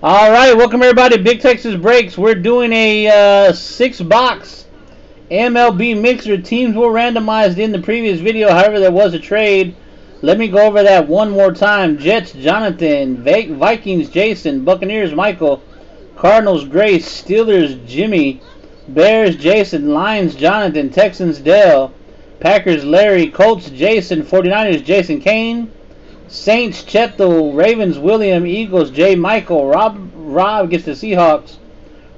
All right, welcome everybody Big Texas Breaks. We're doing a uh, six box MLB mixer. Teams were randomized in the previous video. However, there was a trade. Let me go over that one more time. Jets, Jonathan. Vikings, Jason. Buccaneers, Michael. Cardinals, Grace. Steelers, Jimmy. Bears, Jason. Lions, Jonathan. Texans, Dell. Packers, Larry. Colts, Jason. 49ers, Jason Kane. Saints, Cheto, Ravens, William, Eagles, Jay, Michael, Rob, Rob gets the Seahawks.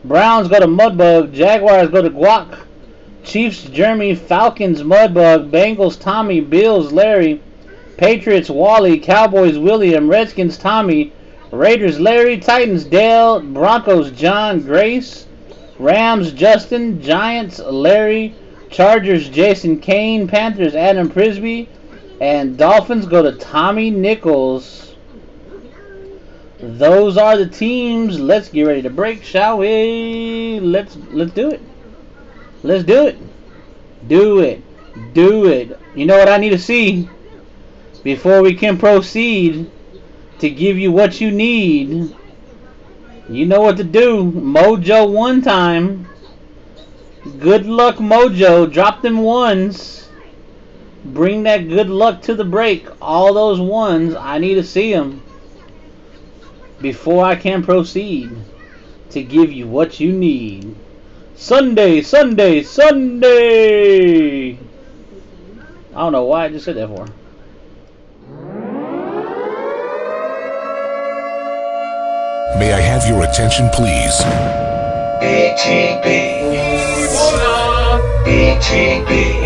Browns go to Mudbug, Jaguars go to Guac, Chiefs, Jeremy, Falcons, Mudbug, Bengals, Tommy, Bills, Larry, Patriots, Wally, Cowboys, William, Redskins, Tommy, Raiders, Larry, Titans, Dale, Broncos, John, Grace, Rams, Justin, Giants, Larry, Chargers, Jason Kane, Panthers, Adam Prisby, and Dolphins go to Tommy Nichols. Those are the teams. Let's get ready to break, shall we? Let's let's do it. Let's do it. Do it. Do it. You know what I need to see before we can proceed to give you what you need. You know what to do. Mojo one time. Good luck, Mojo. Drop them ones. Bring that good luck to the break. All those ones, I need to see them before I can proceed to give you what you need. Sunday, Sunday, Sunday! I don't know why I just said that for. May I have your attention, please? BTB. BTB.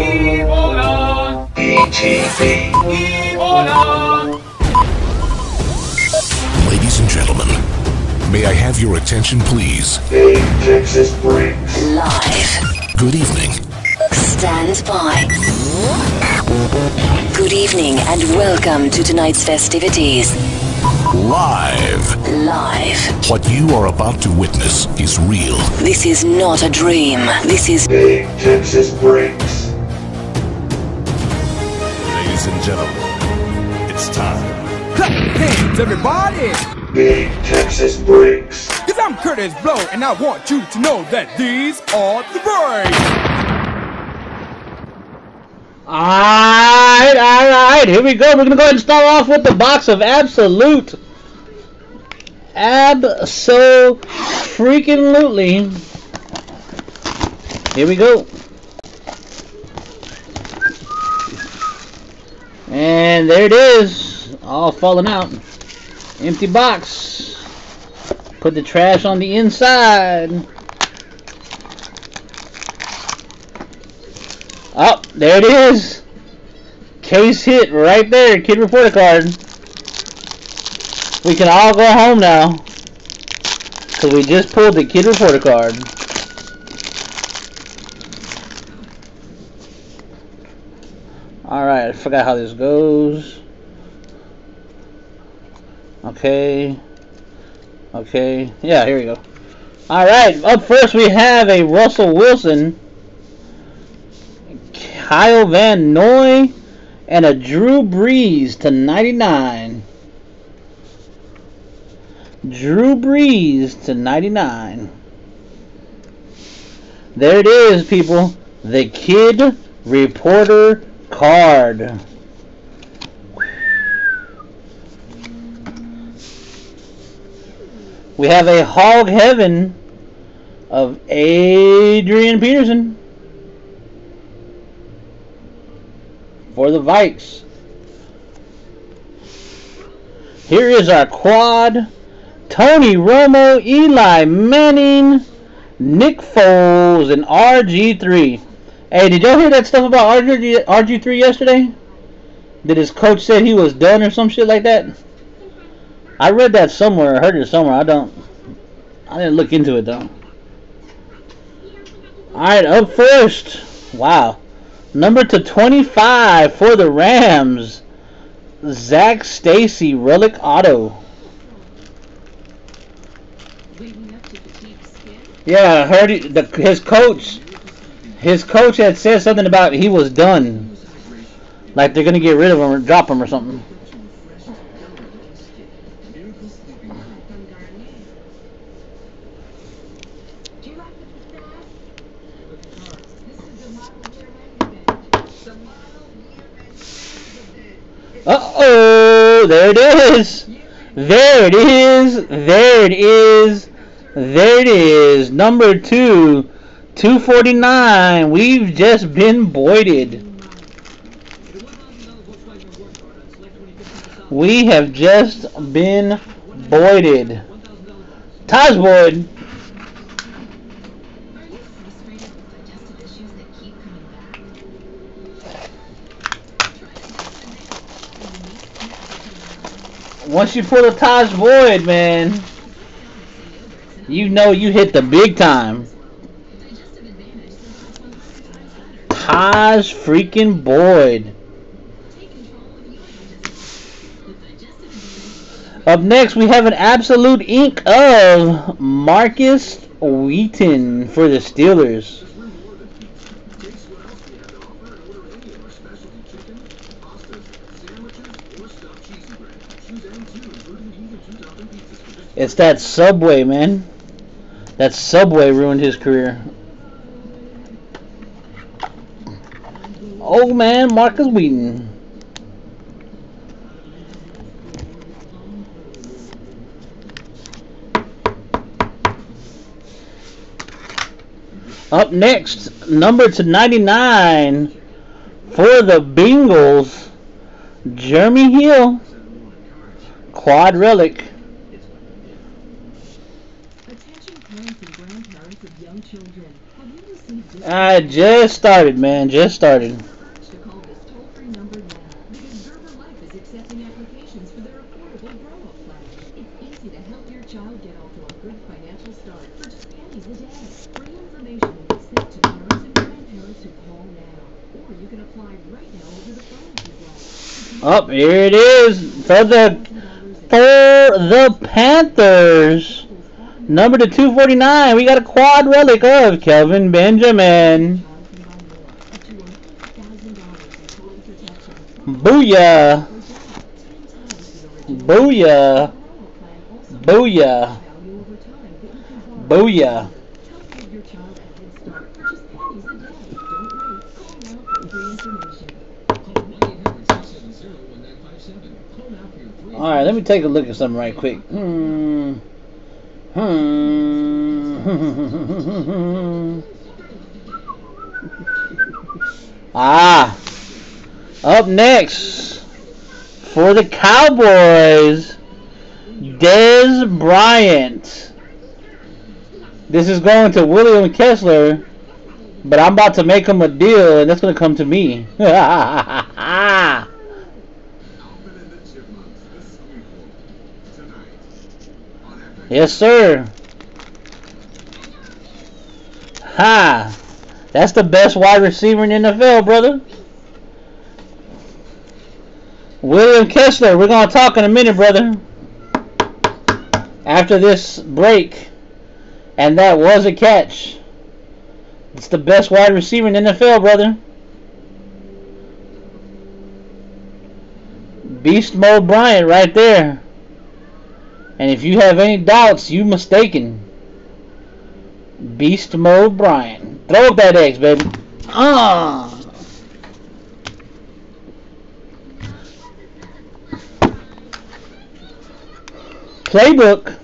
Ladies and gentlemen, may I have your attention, please? Big Texas Breaks. Live. Good evening. Stand by. Good evening and welcome to tonight's festivities. Live. Live. What you are about to witness is real. This is not a dream. This is Big Texas Breaks. Ladies and gentlemen, it's time. Clap your hands, everybody! Big Texas Breaks. Cause I'm Kurtis Blow, and I want you to know that these are the breaks! Alright, alright, here we go. We're gonna go ahead and start off with the box of absolute. Absolute freaking lootly. Here we go. And there it is, all falling out. Empty box. Put the trash on the inside. Oh, there it is. Case hit right there. Kid reporter card. We can all go home now. Because we just pulled the kid reporter card. Alright, I forgot how this goes. Okay. Okay. Yeah, here we go. Alright, up first we have a Russell Wilson, Kyle Van Noy, and a Drew Brees to 99. Drew Brees to 99. There it is, people. The Kid Reporter card. We have a Hog Heaven of Adrian Peterson for the Vikes. Here is our quad. Tony Romo, Eli Manning, Nick Foles, and RG3. Hey, did y'all hear that stuff about RG, RG3 yesterday? Did his coach said he was done or some shit like that? I read that somewhere. I heard it somewhere. I don't. I didn't look into it though. Alright, up first. Wow. Number to 25 for the Rams. Zac Stacy, Relic Auto. Yeah, I heard he, the, his coach his coach had said something about he was done. Like they're gonna get rid of him or drop him or something. Uh oh, there it is. There it is. There it is. There it is. Number two 249. We've just been Boyded. We have just been Boyded. Tajh Boyd. Once you pull a Tajh Boyd, man, you know you hit the big time. Tajh freaking Boyd. Up next, we have an absolute ink of Markus Wheaton for the Steelers. It's that Subway, man. That Subway ruined his career. Oh man, Markus Wheaton. Up next, number to 99 for the Bengals, Jeremy Hill, quad relic. Attention parents and grandparents of young children. Have you received I just started, man, just started. to call this toll-free number now because Gerber Life is accepting applications for their affordable grow-up plan. It's easy to help your child get off to a good financial start for just pennies a day. Free information will be sent to parents and grandparents who call now. Or you can apply right now over the phone if Up here it is for the for the Panthers. Number to 249, we got a quad relic of Kelvin Benjamin. Booyah! Booyah! Booyah! Booyah! Alright, let me take a look at something right quick. Hmm. Hmm. ah. Up next for the Cowboys, Dez Bryant. This is going to William Kessler, but I'm about to make him a deal, and that's going to come to me. yes, sir. Ha! That's the best wide receiver in the NFL, brother. William Kessler, we're going to talk in a minute, brother. After this break. And that was a catch. It's the best wide receiver in the NFL, brother. Beast Mode Bryant right there. And if you have any doubts, you mistaken. Beast Mode Brian. Throw up that X, baby. Ah. Playbook.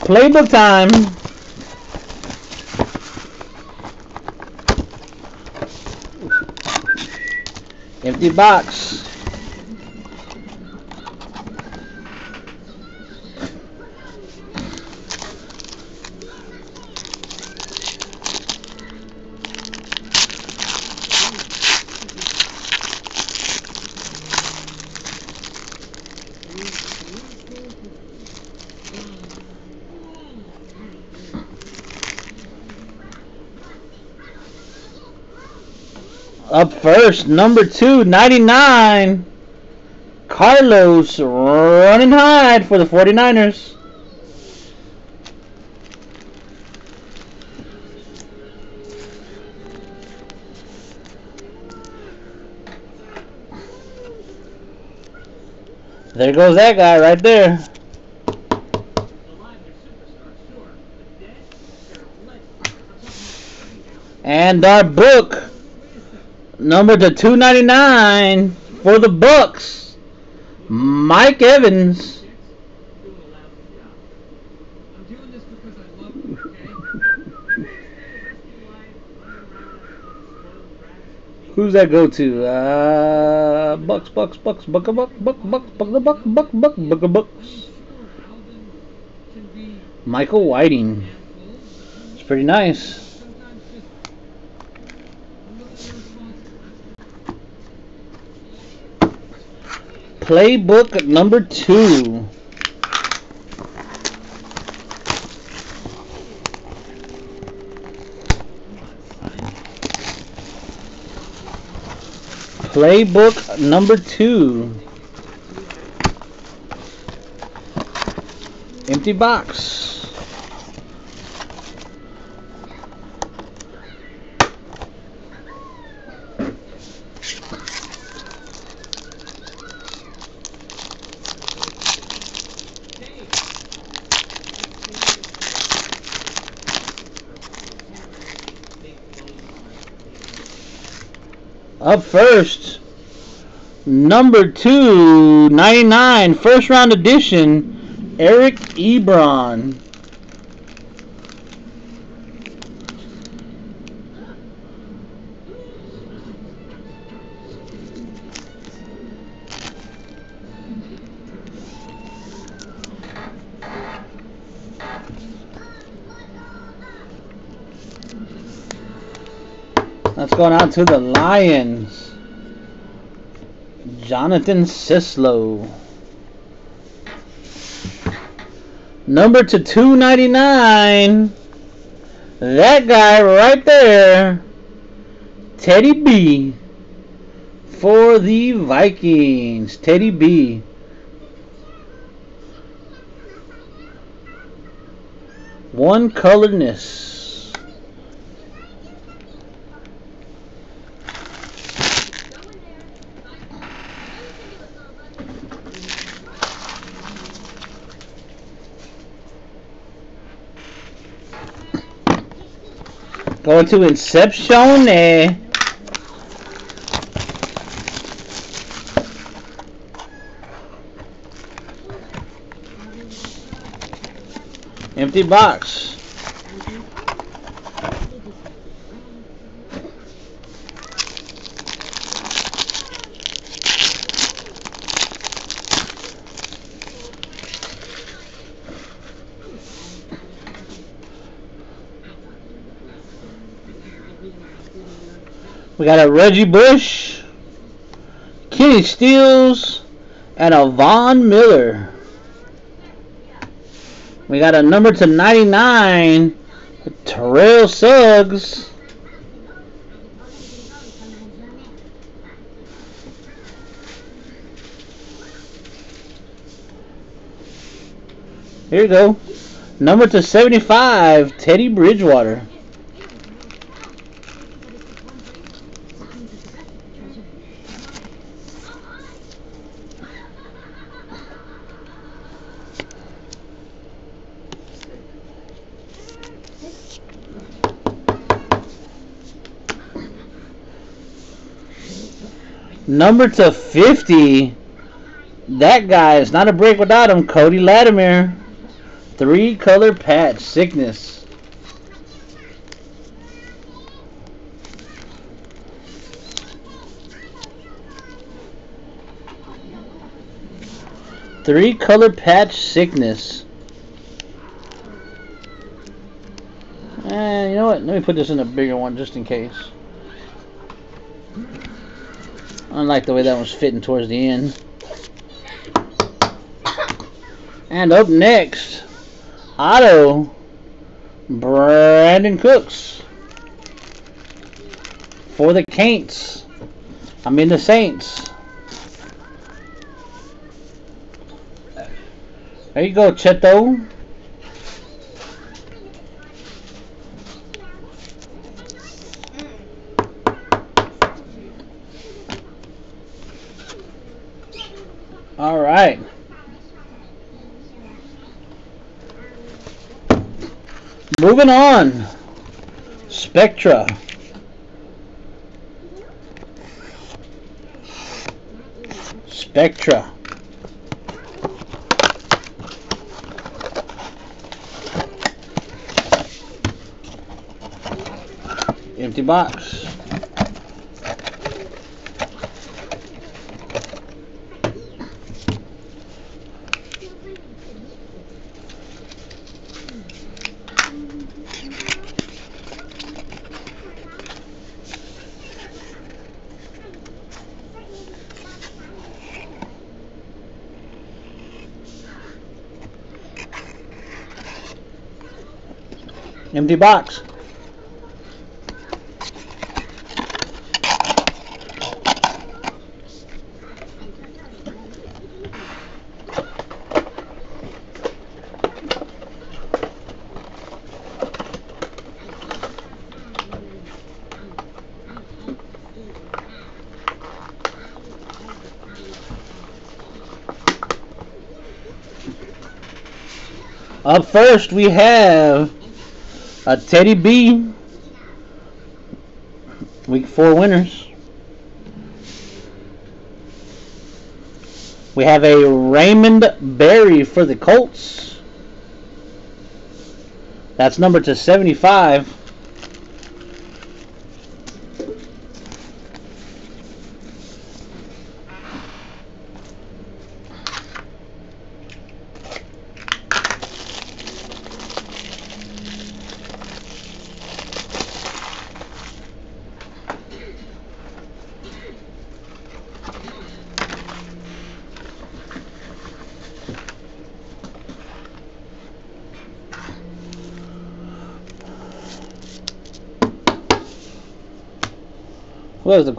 Playbook time. Empty box. Up first, number two, 99. Carlos running Hyde for the 49ers. There goes that guy right there. And our book, number to 299 for the Bucks, Mike Evans. Who's that go to? Uh, bucks, bucks, bucks, buck a buck, buck, buck, buck a buck, buck, buck, buck a bucks. Michael Whiting. It's pretty nice. Playbook number two. Playbook number two. Empty box. Up first, number two, 99, first round edition, Eric Ebron. Going out to the Lions. Jonathan Sislow. Number to 299. That guy right there. Teddy B. For the Vikings. Teddy B. One coloredness. Going to Inception. eh? Empty box. We got a Reggie Bush, Kenny Steele, and a Von Miller. We got a number to 99, Terrell Suggs. Here you go. Number to 75, Teddy Bridgewater. Number to 50. That guy is not a break without him. Cody Latimer. Three color patch. Sickness. Three color patch sickness. Eh, you know what? Let me put this in a bigger one just in case. I like the way that one's fitting towards the end. And up next, Otto Brandin Cooks for the Caints. I mean the Saints. There you go, Cheto. Moving on. Spectra. Spectra. Empty box. Empty box. Up first, we have a Teddy B. Week four winners. We have a Raymond Berry for the Colts. That's number to 75.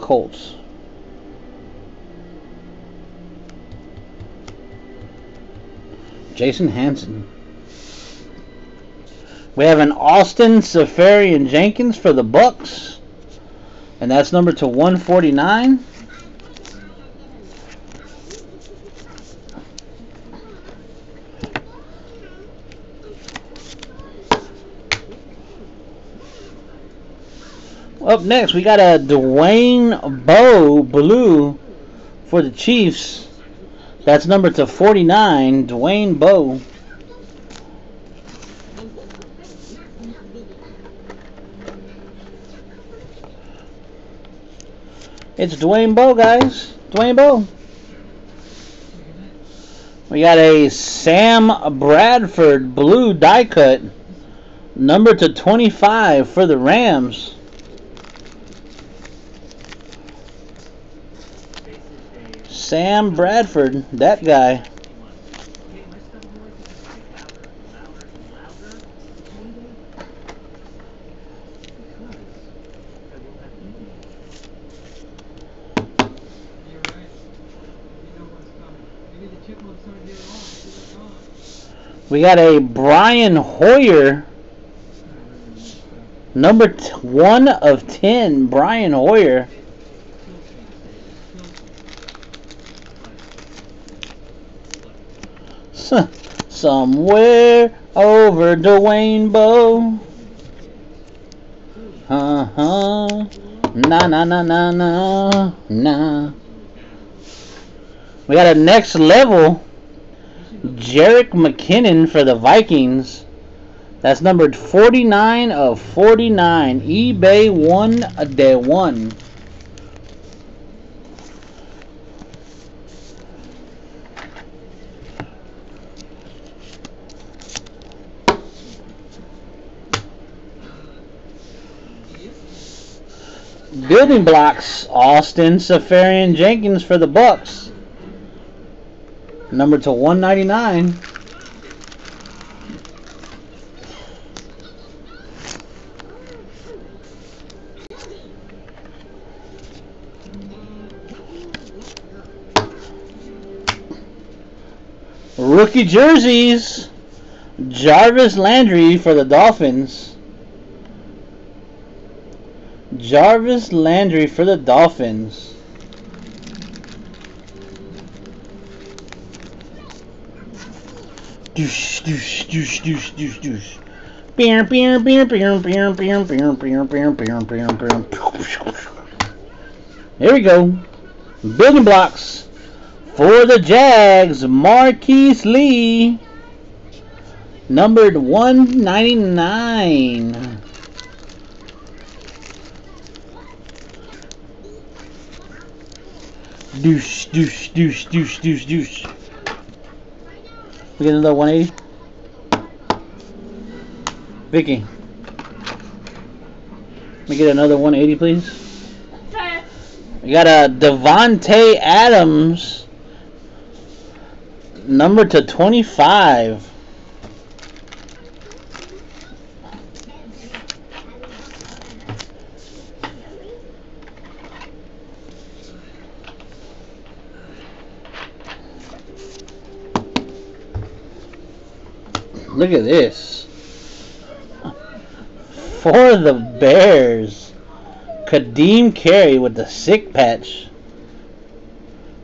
Colts? Jason Hanson. We have an Austin Seferian-Jenkins for the Bucks. And that's number to 149. Up next, we got a Dwayne Bowe blue for the Chiefs. That's number to 49, Dwayne Bowe. It's Dwayne Bowe, guys. Dwayne Bowe. We got a Sam Bradford blue die cut. Number to 25 for the Rams. Sam Bradford, that guy. We got a Brian Hoyer, number one of ten. Brian Hoyer. Somewhere over the rainbow. Uh huh. Na na na na na na. We got a next level. Jerick McKinnon for the Vikings. That's numbered 49 of 49. eBay one day one. Building blocks, Austin Seferian-Jenkins for the Bucks. Number to 199. Rookie jerseys. Jarvis Landry for the Dolphins. Jarvis Landry for the Dolphins. Doosh, doosh, doosh, doosh, doosh, doosh. Here we go. Building blocks. For the Jags, Marquise Lee. Numbered 199. Douche, douche, douche, douche, douche, douche. We get another 180. Eh? Vicky. Let me get another 180, please. We got a Davante Adams, number to 25. Look at this. For the Bears, Ka'Deem Carey with the sick patch.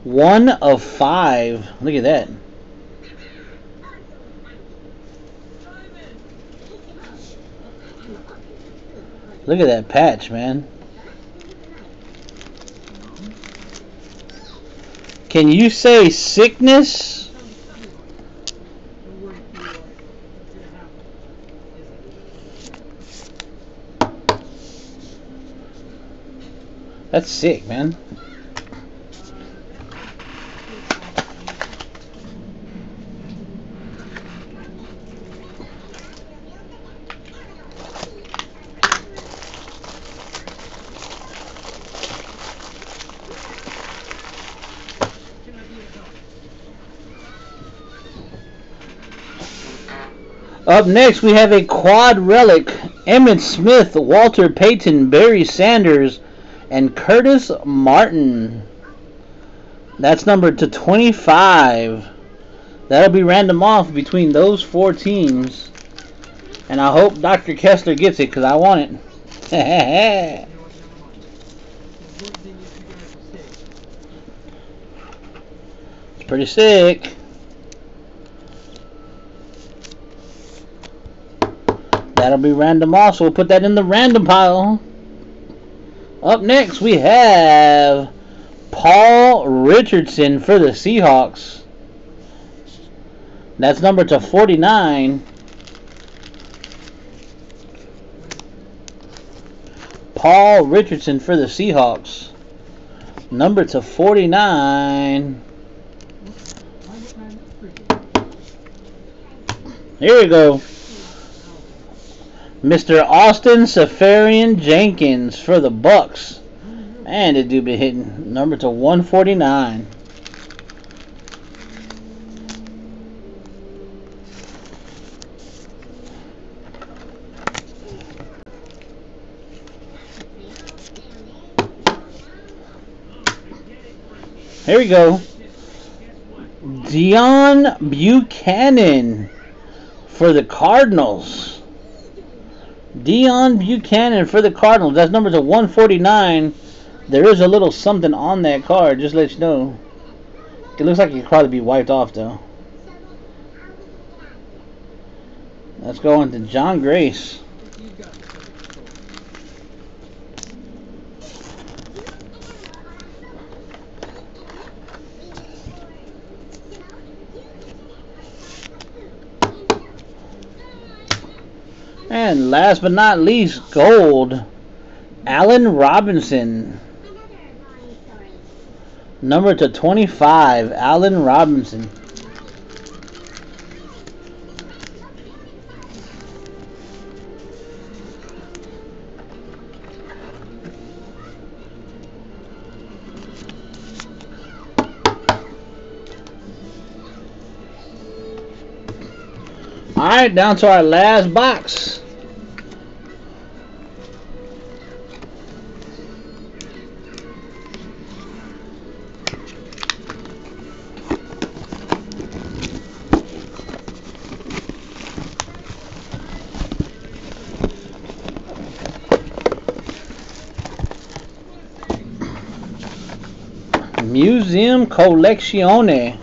One of five. Look at that. Look at that patch, man. Can you say sickness? That's sick, man. Up next, we have a quad relic. Emmitt Smith, Walter Payton, Barry Sanders, and Curtis Martin. That's numbered to 25. That'll be random off between those four teams. And I hope Dr. Kessler gets it because I want it. it's pretty sick. That'll be random also. We'll put that in the random pile. Up next, we have Paul Richardson for the Seahawks. That's number to 49. Paul Richardson for the Seahawks. Number to 49. Here we go. Mr. Austin Seferian-Jenkins for the Bucks. And it do be hitting number to 149. Here we go. Deone Bucannon for the Cardinals. Deone Bucannon for the Cardinals. That's number to 149. There is a little something on that card, just let you know. It looks like it could probably be wiped off, though. Let's go on to John Grace. And last but not least, gold. Allen Robinson. Number to 25, Allen Robinson. Alright, down to our last box. Museum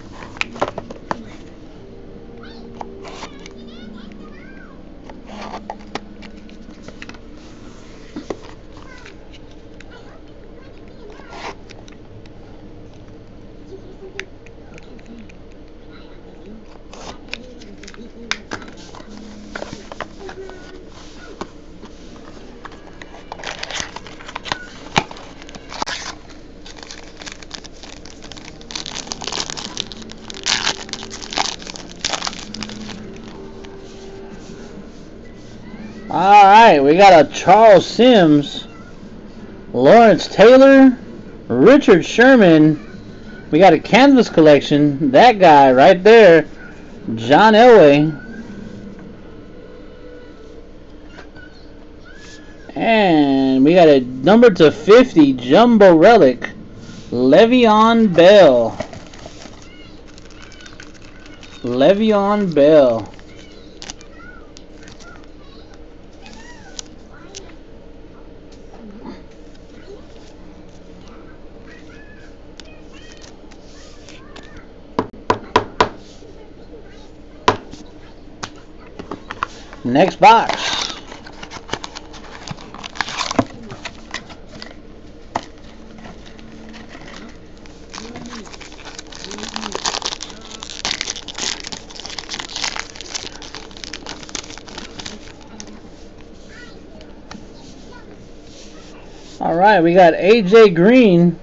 right, we got a Charles Sims, Lawrence Taylor, Richard Sherman. We got a canvas collection. That guy right there, John Elway. And we got a number to 50 jumbo relic, Le'Veon Bell. Le'Veon Bell. Next box. All right, we got AJ Green,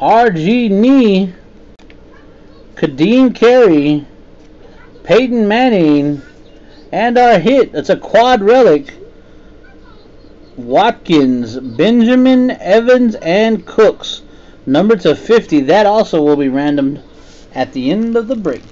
RG Knee, Ka'Deem Carey, Peyton Manning, and our hit. It's a quad relic. Watkins, Benjamin, Evans, and Cooks. Number to 50. That also will be random at the end of the break.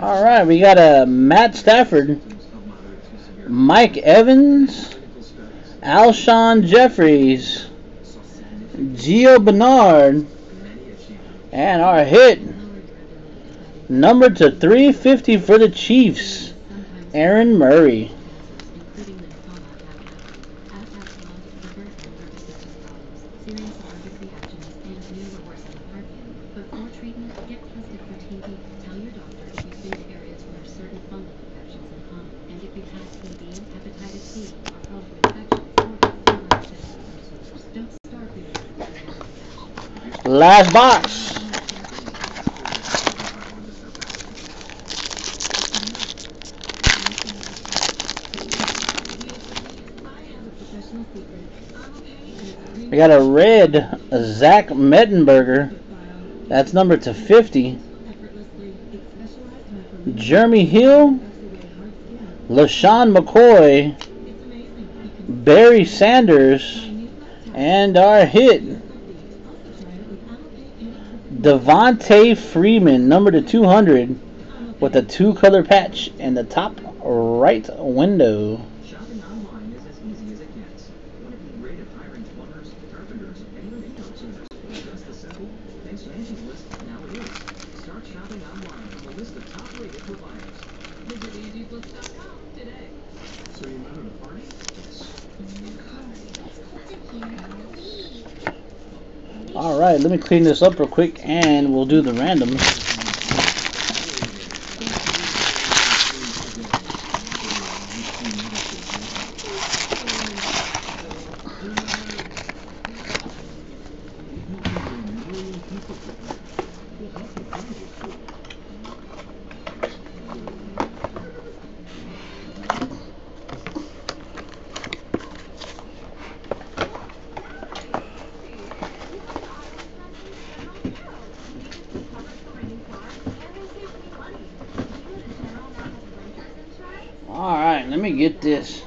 All right, we got a Matt Stafford, Mike Evans, Alshon Jeffries, Gio Bernard, and our hit number to 350 for the Chiefs, Aaron Murray. Before treatment, get tested for TB. Tell your doctor if you've been to areas where certain fungal infections are common, and if you've had TB, hepatitis C, or other infections, or have fever symptoms. Don't start Last box. We got a red Zach Mettenberger. That's number to 50. Jeremy Hill, LeSean McCoy, Barry Sanders, and our hit, Devonta Freeman, number to 200, with a two color patch in the top right window. Shopping online is as easy as it gets. Want to be great at hiring plumbers, carpenters, and even outsourcers? Just as simple. Thanks to Angie's List, now it is. Start shopping online from a list of top-rated providers. Visit Angie'sList.com today. So you met at a party? All right, let me clean this up real quick and we'll do the randoms. All right, let me get this.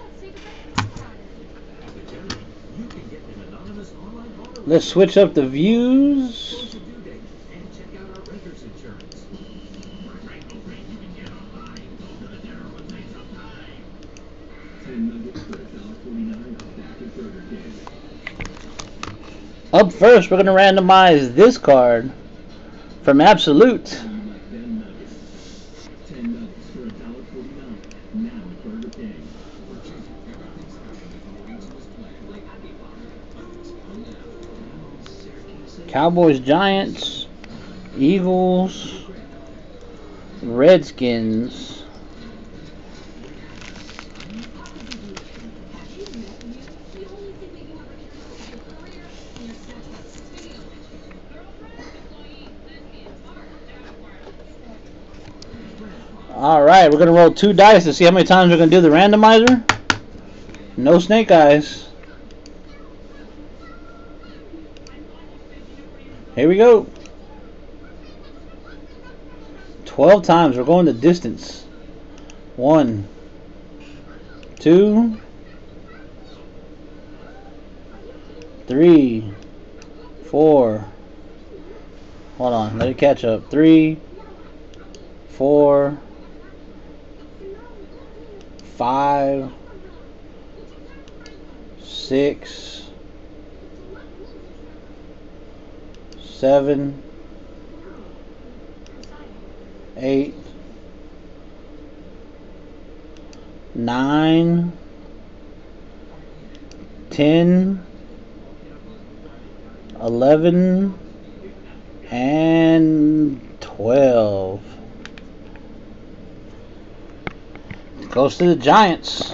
Let's switch up the views. to due date and check out our renter's insurance. Ten nuggets for $1.49 back at Burger King. Up first, we're gonna randomize this card from Absolute. Cowboys, Giants, Eagles, Redskins. All right, we're going to roll two dice to see how many times we're going to do the randomizer. No snake eyes. Here we go. 12 times. We're going the distance. One, two, three, four. Hold on, let it catch up. Three, four, five, six, seven, eight, nine, ten, eleven, and twelve. Goes to the Giants.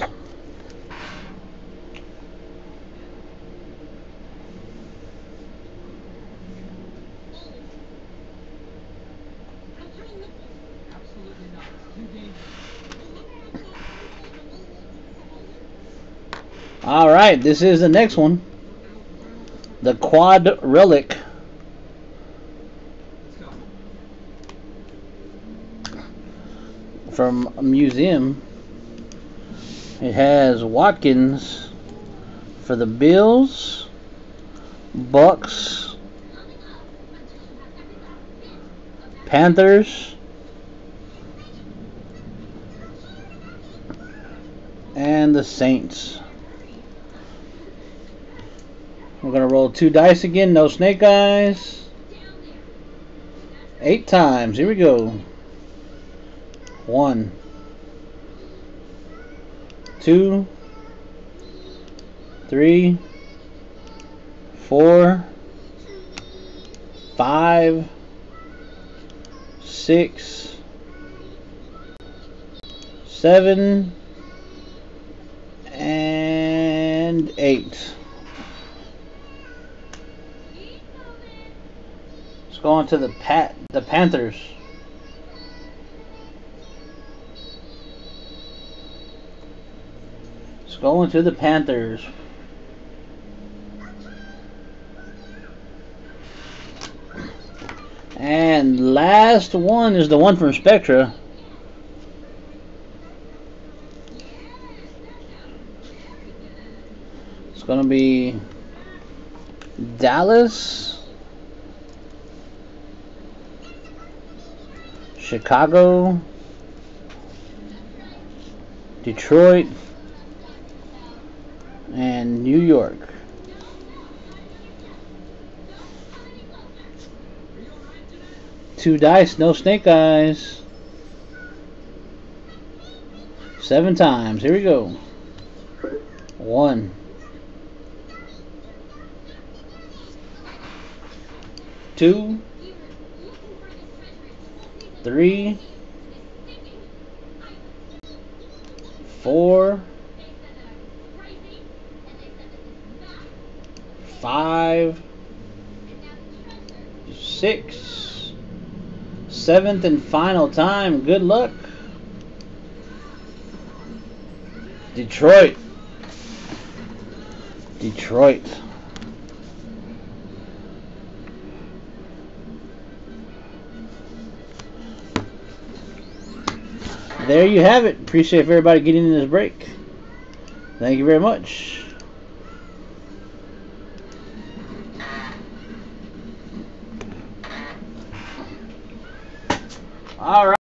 All right, this is the next one. The Quad Relic. From a museum. It has Watkins for the Bills, Bucs, Panthers, and the Saints. We're going to roll two dice again, no snake eyes. Eight times. Here we go. One, two, three, four, five, six, seven, and eight. Let's go on to the Pat the Panthers. Let's go into the Panthers. And last one is the one from Spectra. It's going to be Dallas, Chicago, Detroit, and New York. Two dice, no snake eyes. Seven times. Here we go. One. Two. Three. Four. Five. Six. Seventh and final time. Good luck. Detroit. Detroit. There you have it. Appreciate everybody getting in this break. Thank you very much.